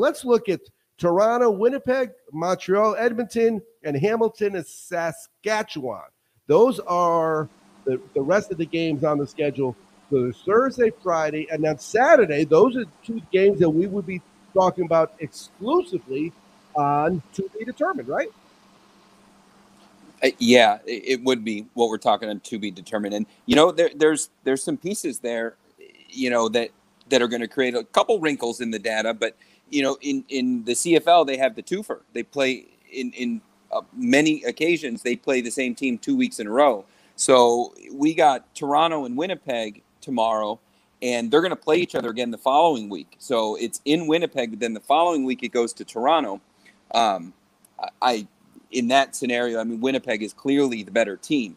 Let's look at Toronto, Winnipeg, Montreal, Edmonton, and Hamilton and Saskatchewan. Those are the, the rest of the games on the schedule. So there's Thursday, Friday, and then Saturday. Those are two games that we would be talking about exclusively on to be determined, right? Uh, yeah, it, would be what we're talking on to be determined. And you know, there, there's there's some pieces there, you know, that that are going to create a couple wrinkles in the data. But you know, in in the CFL, they have the twofer. They play in in uh, many occasions. They play the same team two weeks in a row. So we got Toronto and Winnipeg tomorrow, and they're going to play each other again the following week. So it's in Winnipeg, but then the following week it goes to Toronto. Um, I, in that scenario, I mean Winnipeg is clearly the better team,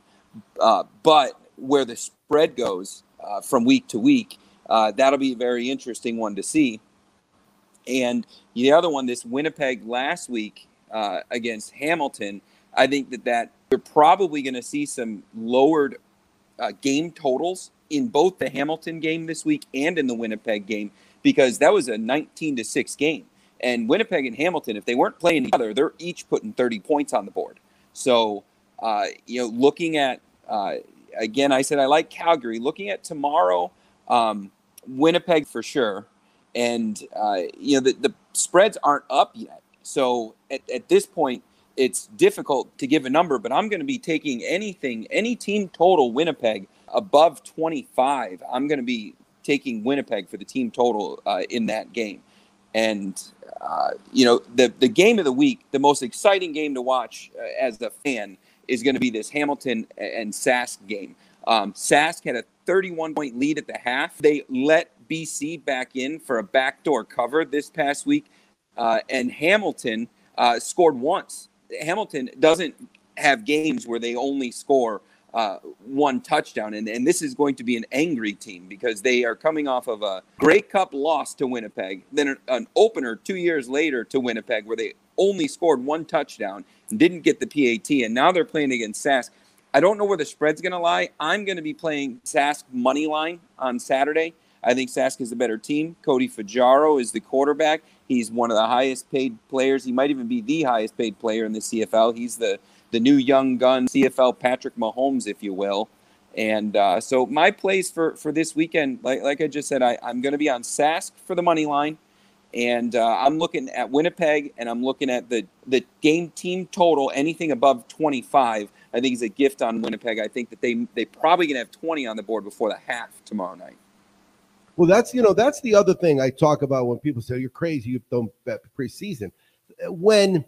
uh, but where the spread goes uh, from week to week, uh, that'll be a very interesting one to see. And the other one, this Winnipeg last week uh, against Hamilton, I think that that you're probably going to see some lowered uh, game totals in both the Hamilton game this week and in the Winnipeg game because that was a 19 to 6 game. And Winnipeg and Hamilton, if they weren't playing together, they're each putting 30 points on the board. So, uh, you know, looking at, uh, again, I said I like Calgary. Looking at tomorrow, um, Winnipeg for sure. And, uh, you know, the, the spreads aren't up yet. So at, at this point, it's difficult to give a number, but I'm going to be taking anything, any team total Winnipeg above 25. I'm going to be taking Winnipeg for the team total uh, in that game. And uh, you know, the the game of the week, the most exciting game to watch uh, as a fan is going to be this Hamilton and Sask game. Um, Sask had a 31 point lead at the half. They let BC back in for a backdoor cover this past week, uh, and Hamilton uh, scored once. Hamilton doesn't have games where they only score uh, one touchdown. And, and this is going to be an angry team because they are coming off of a Grey Cup loss to Winnipeg, then an, an opener two years later to Winnipeg where they only scored one touchdown and didn't get the PAT. And now they're playing against Sask. I don't know where the spread's going to lie. I'm going to be playing Sask money line on Saturday. I think Sask is the better team. Cody Fajardo is the quarterback. He's one of the highest paid players. He might even be the highest paid player in the CFL. He's the the new young gun CFL Patrick Mahomes, if you will. And uh, so my plays for for this weekend, like like I just said, I, I'm going to be on Sask for the money line, and uh, I'm looking at Winnipeg, and I'm looking at the the game team total. Anything above 25, I think is a gift on Winnipeg. I think that they they probably to have 20 on the board before the half tomorrow night. Well, that's you know that's the other thing I talk about when people say you're crazy, you don't bet preseason. When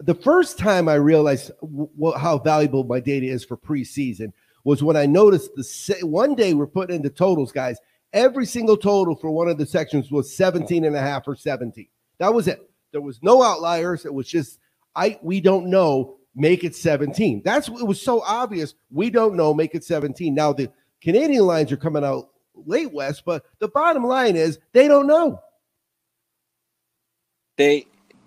the first time I realized w- how valuable my data is for preseason was when I noticed the one day we're putting into totals, guys. Every single total for one of the sections was 17 and a half or 17. That was it. There was no outliers. It was just I we don't know, make it 17. That's it was so obvious. We don't know, make it 17. Now the Canadian lines are coming out late west, but the bottom line is they don't know. They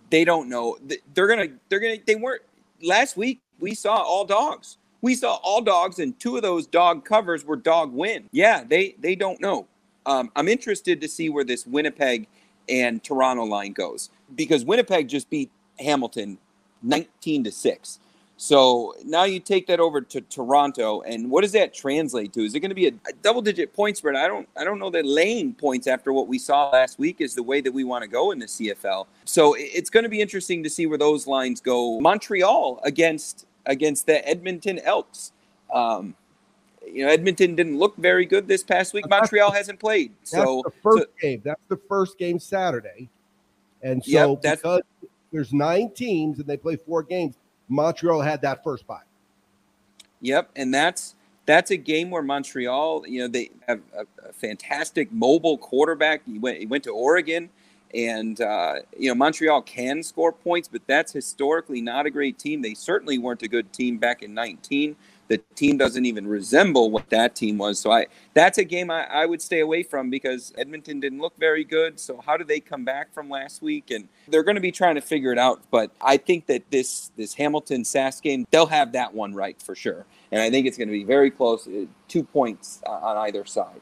they don't know. They're gonna. They're gonna. They weren't last week. We saw all dogs. We saw all dogs, and two of those dog covers were dog win. Yeah, they they don't know. Um, I'm interested to see where this Winnipeg and Toronto line goes because Winnipeg just beat Hamilton 19 to six. So now you take that over to Toronto, and what does that translate to? Is it going to be a, a double-digit point spread? I don't, I don't know that laying points after what we saw last week is the way that we want to go in the CFL. So it's going to be interesting to see where those lines go. Montreal against against the Edmonton Elks. Um, you know, Edmonton didn't look very good this past week. Montreal hasn't played. So the first so, game. That's the first game Saturday, and so yep, because there's nine teams and they play four games Montreal had that first bye. Yep, and that's that's a game where Montreal, you know, they have a, a fantastic mobile quarterback. He went he went to Oregon, and uh, you know Montreal can score points, but that's historically not a great team. They certainly weren't a good team back in 19 the team doesn't even resemble what that team was. So I that's a game I, I would stay away from because Edmonton didn't look very good. So how do they come back from last week? And they're going to be trying to figure it out. But I think that this this Hamilton Sask game they'll have that one right for sure. And I think it's going to be very close, uh, two points on either side.